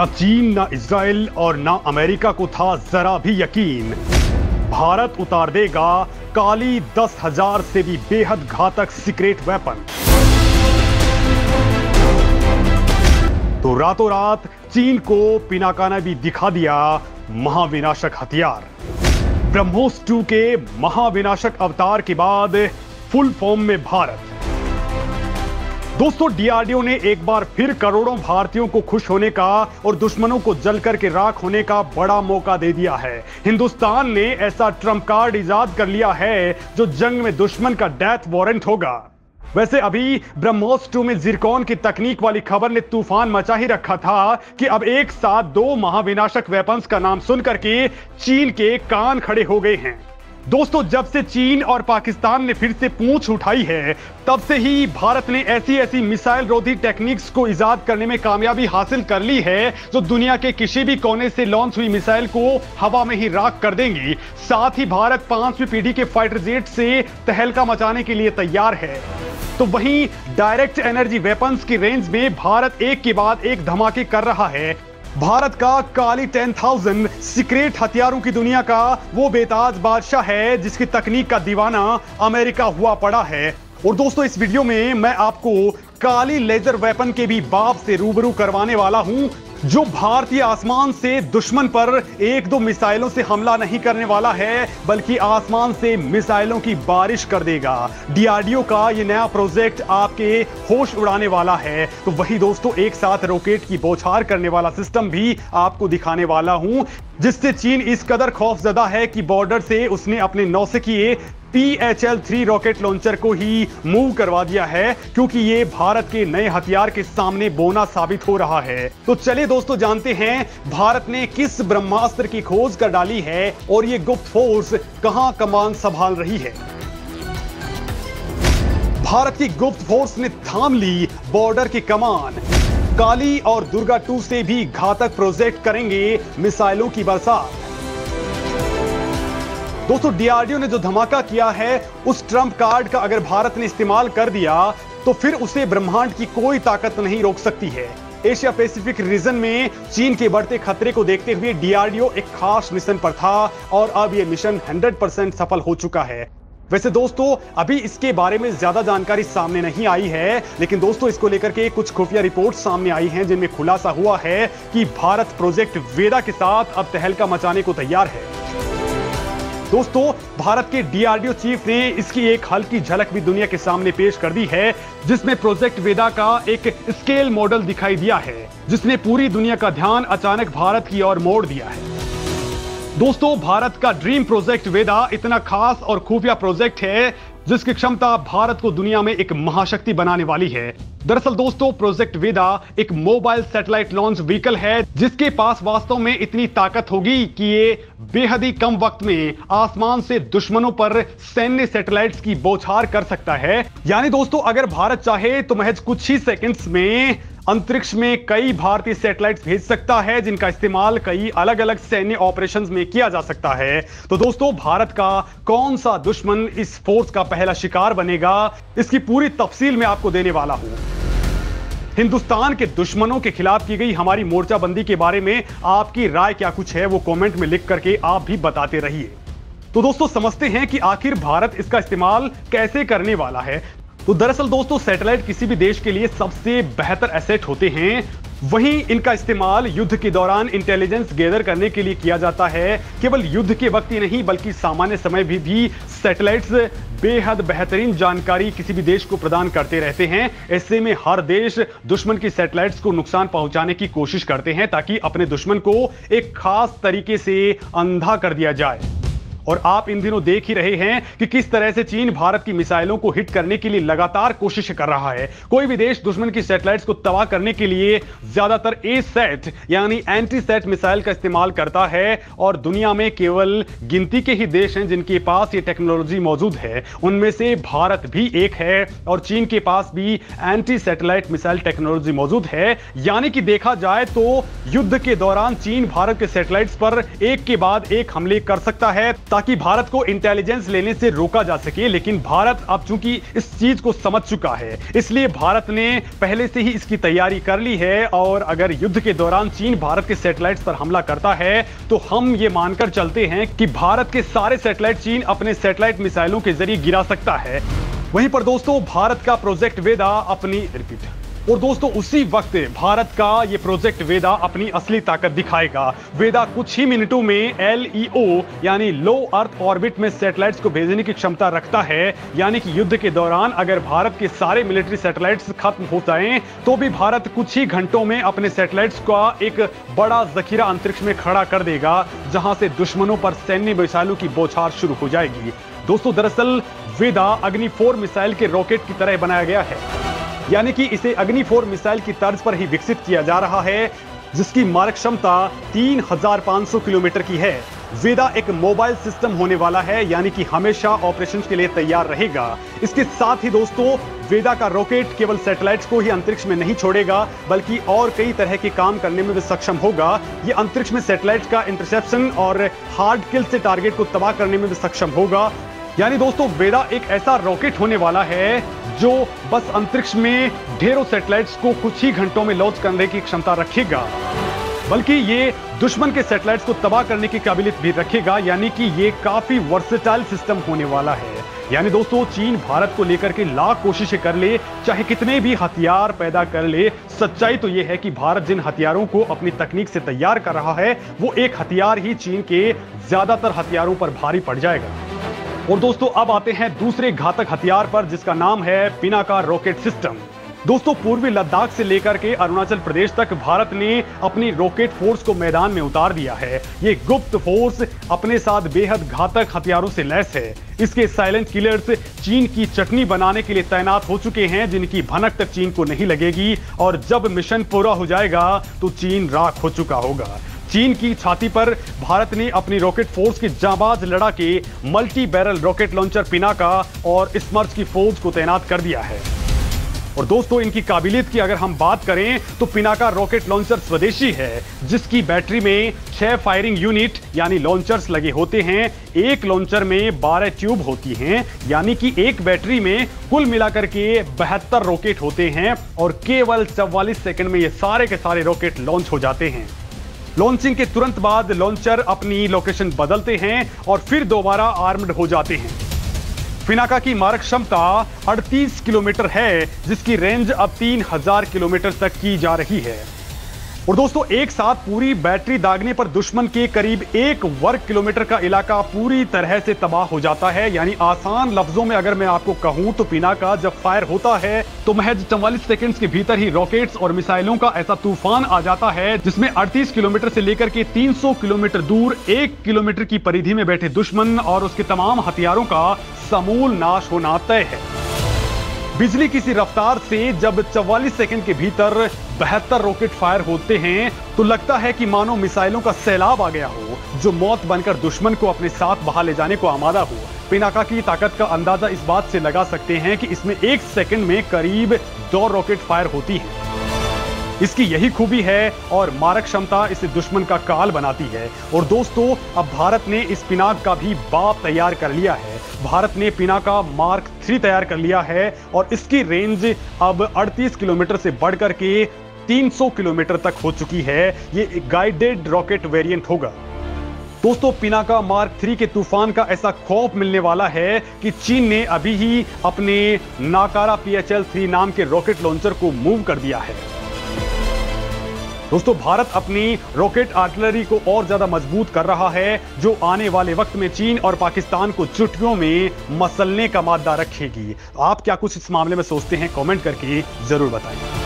न चीन, न इसराइल और न अमेरिका को था जरा भी यकीन। भारत उतार देगा काली दस हज़ार से भी बेहद घातक सीक्रेट वेपन। तो रातों रात चीन को पिनाकाना भी दिखा दिया महाविनाशक हथियार। ब्रह्मोस 2 के महाविनाशक अवतार के बाद फुल फॉर्म में भारत। दोस्तों डीआरडीओ ने एक बार फिर करोड़ों भारतीयों को खुश होने का और दुश्मनों को जलकर के राख होने का बड़ा मौका दे दिया है। हिंदुस्तान ने ऐसा ट्रंप कार्ड इजाद कर लिया है, जो जंग में दुश्मन का डेथ वारंट होगा। वैसे अभी ब्रह्मोस 2 में जिरकॉन की तकनीक वाली खबर ने तूफ़ान मचा ही रखा था कि अब एक साथ दो महाविनाशक वेपन्स का नाम सुनकर के चीन के कान खड़े हो गए हैं। दोस्तों, जब से चीन और पाकिस्तान ने फिर से पूंछ उठाई है, तब से ही भारत ने ऐसी ऐसी मिसाइल रोधी टेक्निक्स को इजाद करने में कामयाबी हासिल कर ली है, जो दुनिया के किसी भी कोने से लॉन्च हुई मिसाइल को हवा में ही राख कर देंगी। साथ ही भारत पांचवी पीढ़ी के फाइटर जेट से तहलका मचाने के लिए तैयार है। तो वहीं डायरेक्ट एनर्जी वेपन्स की रेंज में भारत एक के बाद एक धमाके कर रहा है। भारत का काली टेन थाउज़ेंड सीक्रेट हथियारों की दुनिया का वो बेताज बादशाह है जिसकी तकनीक का दीवाना अमेरिका हुआ पड़ा है। और दोस्तों, इस वीडियो में मैं आपको काली लेजर वेपन के भी बाप से रूबरू करवाने वाला हूँ। जो भारतीय आसमान से दुश्मन पर एक दो मिसाइलों से हमला नहीं करने वाला है, बल्कि आसमान से मिसाइलों की बारिश कर देगा। डीआरडीओ का ये नया प्रोजेक्ट आपके होश उड़ाने वाला है। तो वही दोस्तों, एक साथ रॉकेट की बौछार करने वाला सिस्टम भी आपको दिखाने वाला हूँ। जिससे चीन इस कदर खौफ खौफजदा है कि बॉर्डर से उसने अपने नौसकीय P H L three rocket launcher को ही मूव करवा दिया है, क्योंकि ये भारत के नए हथियार के सामने बोना साबित हो रहा है। तो चलिए दोस्तों, जानते हैं भारत ने किस ब्रह्मास्त्र की खोज कर डाली है और ये गुप्त फोर्स कहाँ कमान संभाल रही है। भारत की गुप्त फोर्स ने थाम ली बॉर्डर की कमान। काली और दुर्गा टू से भी घातक प्रोजेक्ट करेंगे मिसाइलों की बरसात। दोस्तों डीआरडीओ ने जो धमाका किया है, उस ट्रंप कार्ड का अगर भारत ने इस्तेमाल कर दिया तो फिर उसे ब्रह्मांड की कोई ताकत नहीं रोक सकती है। एशिया पैसिफिक रीजन में चीन के बढ़ते खतरे को देखते हुए डीआरडीओ एक खास मिशन पर था और अब यह मिशन 100 परसेंट सफल हो चुका है। वैसे दोस्तों, अभी इसके बारे में ज़्यादा जानकारी सामने नहीं आई है, लेकिन दोस्तों, इसको लेकर के कुछ खुफिया रिपोर्ट सामने आई हैं, जिनमें खुलासा हुआ है कि भारत प्रोजेक्ट वेदा के साथ अब तहलका मचाने को तैयार है। दोस्तों, भारत के डीआरडीओ चीफ ने इसकी एक हल्की झलक भी दुनिया के सामने पेश कर दी है, जिसमें प्रोजेक्ट वेदा का एक स्केल मॉडल दिखाई दिया है, जिसने पूरी दुनिया का ध्यान अचानक भारत की ओर मोड़ दिया है। दोस्तों, भारत का ड्रीम प्रोजेक्ट वेदा इतना खास और खुफिया प्रोजेक्ट है, जिसकी क्षमता भारत को दुनिया में एक महाशक्ति बनाने वाली है। दरअसल दोस्तों प्रोजेक्ट वेदा एक मोबाइल सैटेलाइट लॉन्च व्हीकल है, जिसके पास वास्तव में इतनी ताकत होगी कि ये बेहद ही कम वक्त में आसमान से दुश्मनों पर सैन्य सैटेलाइट्स की बौछार कर सकता है। यानी दोस्तों, अगर भारत चाहे तो महज कुछ ही सेकंड्स में अंतरिक्ष में कई भारतीय सैटेलाइट्स भेज सकता है, जिनका इस्तेमाल कई अलग अलग सैन्य ऑपरेशंस में किया जा सकता है। तो दोस्तों, भारत का कौन सा दुश्मन इस फोर्स का पहला शिकार बनेगा, इसकी पूरी तफसील में आपको देने वाला हूँ। हिंदुस्तान के दुश्मनों के खिलाफ की गई हमारी मोर्चाबंदी के बारे में आपकी राय क्या कुछ है, वो कमेंट में लिख करके आप भी बताते रहिए। तो दोस्तों, समझते हैं कि आखिर भारत इसका इस्तेमाल कैसे करने वाला है। तो दरअसल दोस्तों सैटेलाइट किसी भी देश के लिए सबसे बेहतर एसेट होते हैं। वहीं इनका इस्तेमाल युद्ध के दौरान इंटेलिजेंस गैदर करने के लिए किया जाता है। केवल युद्ध के वक्त ही नहीं बल्कि सामान्य समय भी, भी सैटेलाइट्स बेहद बेहतरीन जानकारी किसी भी देश को प्रदान करते रहते हैं। ऐसे में हर देश दुश्मन की सैटेलाइट्स को नुकसान पहुँचाने की कोशिश करते हैं ताकि अपने दुश्मन को एक खास तरीके से अंधा कर दिया जाए। और आप इन दिनों देख ही रहे हैं कि किस तरह से चीन भारत की मिसाइलों को हिट करने के लिए लगातार कोशिश कर रहा है। कोई भी देश दुश्मन की सैटेलाइट्स को तबाह करने के लिए ज़्यादातर ए सेट यानी एंटी सेट मिसाइल का इस्तेमाल करता है और दुनिया में केवल गिनती के ही देश हैं जिनके पास ये टेक्नोलॉजी मौजूद है। उनमें से भारत भी एक है और चीन के पास भी एंटी सैटेलाइट मिसाइल टेक्नोलॉजी मौजूद है। यानी कि देखा जाए तो युद्ध के दौरान चीन भारत के सैटेलाइट्स पर एक के बाद एक हमले कर सकता है। ताकि भारत को इंटेलिजेंस लेने से रोका जा सके, लेकिन भारत अब चूँकि इस चीज़ को समझ चुका है, इसलिए भारत ने पहले से ही इसकी तैयारी कर ली है और अगर युद्ध के दौरान चीन भारत के सैटेलाइट्स पर हमला करता है तो हम ये मानकर चलते हैं कि भारत के सारे सैटेलाइट चीन अपने सैटेलाइट मिसाइलों के ज़रिए गिरा सकता है। वहीं पर दोस्तों, भारत का प्रोजेक्ट वेदा अपनी रिपीट और दोस्तों, उसी वक्त भारत का ये प्रोजेक्ट वेदा अपनी असली ताकत दिखाएगा। वेदा कुछ ही मिनटों में एलईओ, यानी लो अर्थ ऑर्बिट में सैटेलाइट्स को भेजने की क्षमता रखता है। यानी कि युद्ध के दौरान अगर भारत के सारे मिलिट्री सैटेलाइट्स खत्म हो जाएँ तो भी भारत कुछ ही घंटों में अपने सैटेलाइट्स का एक बड़ा जखीरा अंतरिक्ष में खड़ा कर देगा, जहाँ से दुश्मनों पर सैन्य मिसाइलों की बौछार शुरू हो जाएगी। दोस्तों, दरअसल वेदा अग्नि फोर मिसाइल के रॉकेट की तरह बनाया गया है। यानी कि इसे अग्नि फोर मिसाइल की तर्ज पर ही विकसित किया जा रहा है जिसकी मारक क्षमता 3,500 किलोमीटर की है। वेदा एक मोबाइल सिस्टम होने वाला है यानी कि हमेशा ऑपरेशन के लिए तैयार रहेगा। इसके साथ ही दोस्तों वेदा का रॉकेट केवल सैटेलाइट्स को ही अंतरिक्ष में नहीं छोड़ेगा बल्कि और कई तरह के काम करने में भी सक्षम होगा। ये अंतरिक्ष में सैटेलाइट का इंटरसेप्शन और हार्ड किल से टारगेट को तबाह करने में भी सक्षम होगा। यानी दोस्तों वेदा एक ऐसा रॉकेट होने वाला है जो बस अंतरिक्ष में ढेरों सैटेलाइट्स को कुछ ही घंटों में लॉन्च करने की क्षमता रखेगा। बल्कि ये दुश्मन के सैटेलाइट्स को तबाह करने की काबिलियत भी रखेगा, यानी कि ये काफ़ी वर्सेटाइल सिस्टम होने वाला है। यानी दोस्तों, चीन भारत को लेकर के लाख कोशिशें कर ले, चाहे कितने भी हथियार पैदा कर ले, सच्चाई तो यह है कि भारत जिन हथियारों को अपनी तकनीक से तैयार कर रहा है, वो एक हथियार ही चीन के ज़्यादातर हथियारों पर भारी पड़ जाएगा। और दोस्तों, अब आते हैं दूसरे घातक हथियार पर, जिसका नाम है पिनाका रॉकेट सिस्टम। दोस्तों, पूर्वी लद्दाख से लेकर के अरुणाचल प्रदेश तक भारत ने अपनी रॉकेट फोर्स को मैदान में उतार दिया है। ये गुप्त फोर्स अपने साथ बेहद घातक हथियारों से लैस है। इसके साइलेंट किलर्स चीन की चटनी बनाने के लिए तैनात हो चुके हैं, जिनकी भनक तक चीन को नहीं लगेगी, और जब मिशन पूरा हो जाएगा तो चीन राख हो चुका होगा। चीन की छाती पर भारत ने अपनी रॉकेट फोर्स की जाबाज लड़ा के multi barrel rocket launcher Pinaka और स्मर्च की फोर्स को तैनात कर दिया है। और दोस्तों, इनकी काबिलियत की अगर हम बात करें तो पिनाका रॉकेट लॉन्चर स्वदेशी है, जिसकी बैटरी में छह फायरिंग यूनिट, यानी लॉन्चर्स लगे होते हैं। एक लॉन्चर में 12 ट्यूब होती हैं, यानी कि एक बैटरी में कुल मिलाकर के बहत्तर रॉकेट होते हैं, और केवल चौवालीस सेकंड में ये सारे के सारे रॉकेट लॉन्च हो जाते हैं। लॉन्चिंग के तुरंत बाद लॉन्चर अपनी लोकेशन बदलते हैं और फिर दोबारा आर्म्ड हो जाते हैं। फिनाका की मारक क्षमता 38 किलोमीटर है, जिसकी रेंज अब 3000 किलोमीटर तक की जा रही है। और दोस्तों, एक साथ पूरी बैटरी दागने पर दुश्मन के करीब एक वर्ग किलोमीटर का इलाका पूरी तरह से तबाह हो जाता है। यानी आसान लफ्जों में अगर मैं आपको कहूँ तो पिना का जब फायर होता है तो महज चौवालीस सेकंड्स के भीतर ही रॉकेट्स और मिसाइलों का ऐसा तूफ़ान आ जाता है, जिसमें 38 किलोमीटर से लेकर के 300 किलोमीटर दूर एक किलोमीटर की परिधि में बैठे दुश्मन और उसके तमाम हथियारों का समूल नाश होना तय है। बिजली किसी रफ्तार से जब 44 सेकंड के भीतर बहत्तर रॉकेट फायर होते हैं तो लगता है कि मानो मिसाइलों का सैलाब आ गया हो, जो मौत बनकर दुश्मन को अपने साथ बहा ले जाने को आमादा हो। पिनाका की ताकत का अंदाज़ा इस बात से लगा सकते हैं कि इसमें एक सेकंड में करीब दो रॉकेट फायर होती है। इसकी यही खूबी है और मारक क्षमता इसे दुश्मन का काल बनाती है। और दोस्तों, अब भारत ने इस पिनाक का भी बाप तैयार कर लिया है। भारत ने पिनाका मार्क थ्री तैयार कर लिया है और इसकी रेंज अब 38 किलोमीटर से बढ़कर के 300 किलोमीटर तक हो चुकी है। ये गाइडेड रॉकेट वेरिएंट होगा। दोस्तों, पिनाका मार्क थ्री के तूफ़ान का ऐसा खौफ मिलने वाला है कि चीन ने अभी ही अपने नाकारा पीएचएल थ्री नाम के रॉकेट लॉन्चर को मूव कर दिया है। दोस्तों, भारत अपनी रॉकेट आर्टिलरी को और ज़्यादा मज़बूत कर रहा है, जो आने वाले वक्त में चीन और पाकिस्तान को चुटकियों में मसलने का मादा रखेगी। आप क्या कुछ इस मामले में सोचते हैं? कमेंट करके ज़रूर बताएँ